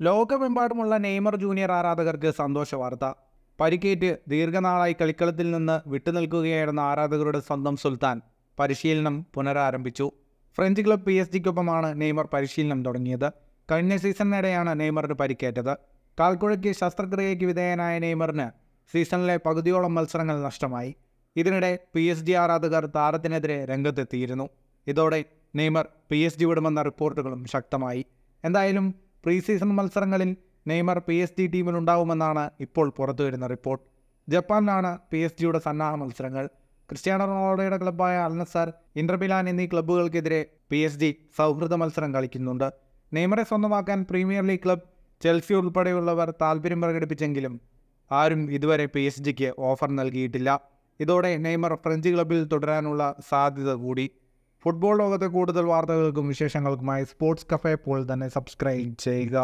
ലോകമെമ്പാടുമുള്ള Neymar junior ആരാധകർക്ക് സന്തോഷ വാർത്ത. പരിക്കേറ്റ് ദീർഘനാളായി കളിക്കളത്തിൽ നിന്ന് വിട്ടുനിൽക്കുകയായിരുന്ന ആരാധകരുടെ സ്വന്തം സുൽത്താൻ പരിശീലനം പുനരാരംഭിച്ചു. ഫ്രഞ്ച് ക്ലബ് പി എസ് ജിക്കൊപ്പമാണ് നെയ്മർ പരിശീലനം തുടങ്ങിയത്. കഴിഞ്ഞ സീസണിനിടെയാണ് നെയ്മറിന് പരിക്കേറ്റത്. കാൽക്കുഴയ്ക്ക് ശസ്ത്രക്രിയയ്ക്ക് വിധേയനായ നെയ്മറിന് സീസണിലെ പകുതിയോളം മത്സരങ്ങൾ നഷ്ടമായി. ഇതിനിടെ പി എസ് ജി ആരാധകർ താരത്തിനെതിരെ രംഗത്തെത്തിയിരുന്നു. ഇതോടെ നെയ്മർ പി എസ് ജി വിടുമെന്ന റിപ്പോർട്ടുകളും ശക്തമായി. എന്തായാലും പ്രീ സീസൺ മത്സരങ്ങളിൽ നെയ്മർ പി എസ് ജി ടീമിലുണ്ടാവുമെന്നാണ് ഇപ്പോൾ പുറത്തുവരുന്ന റിപ്പോർട്ട്. ജപ്പാനിലാണ് പി എസ് ജിയുടെ സന്നാഹ മത്സരങ്ങൾ. ക്രിസ്ത്യാനോ റൊണാൾഡോയുടെ ക്ലബ്ബായ അൽനസാർ ഇന്റർ മിലാൻ എന്നീ ക്ലബ്ബുകൾക്കെതിരെ പി എസ് ജി സൗഹൃദ മത്സരം കളിക്കുന്നുണ്ട്. നെയ്മറെ സ്വന്തമാക്കാൻ പ്രീമിയർ ലീഗ് ക്ലബ് ചെൽസി ഉൾപ്പെടെയുള്ളവർ താൽപ്പര്യം പ്രകടിപ്പിച്ചെങ്കിലും ആരും ഇതുവരെ പി എസ് ജിക്ക് ഓഫർ നൽകിയിട്ടില്ല. ഇതോടെ നെയ്മർ ഫ്രഞ്ച് ക്ലബിൽ തുടരാനുള്ള സാധ്യത കൂടി. ഫുട്ബോൾ ലോകത്തെ കൂടുതൽ വാർത്തകൾക്കും വിശേഷങ്ങൾക്കുമായി സ്പോർട്സ് കഫേ പോൾ തന്നെ സബ്സ്ക്രൈബ് ചെയ്യുക.